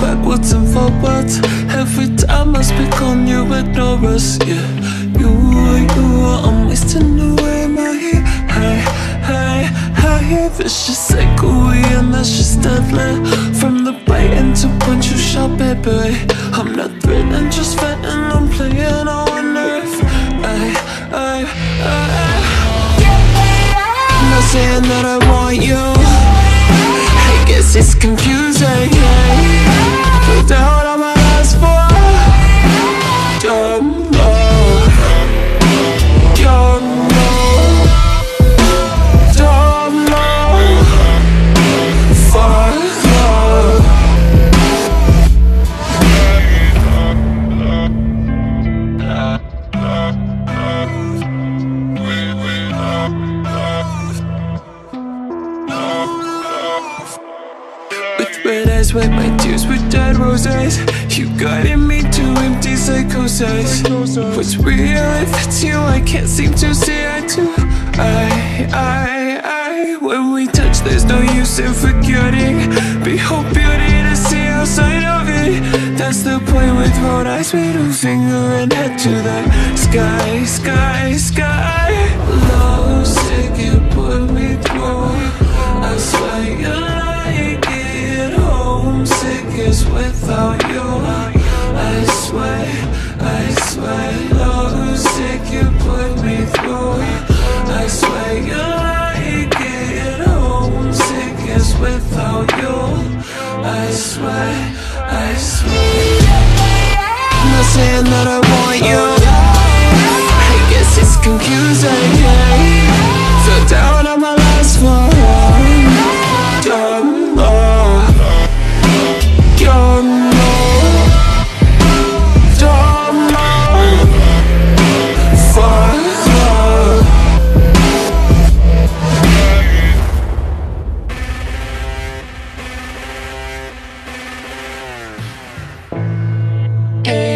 backwards and forwards. Every time I speak on you ignore us, yeah. You, you, I'm wasting away my heat. Hey, hey, hey Vicious cycle, and that's just deadly. From the bite into punch you shot, baby. I'm not threatening, just venting I'm playing on earth. Ay, ay, ay I'm not saying that I want you I guess it's confusing Wipe my tears with dead roses. You guided me to empty psychosis. What's real? If it's you, I can't seem to say I do I, I, I When we touch, there's no use in forgetting. Behold beauty to see outside of it. That's the point with road eyes, middle finger and head to the sky, sky, sky Is without you. I swear, I swear Love sick, you put me through. I swear you like it. Oh, Homesick is without you. I swear, I swear. I'm not saying that I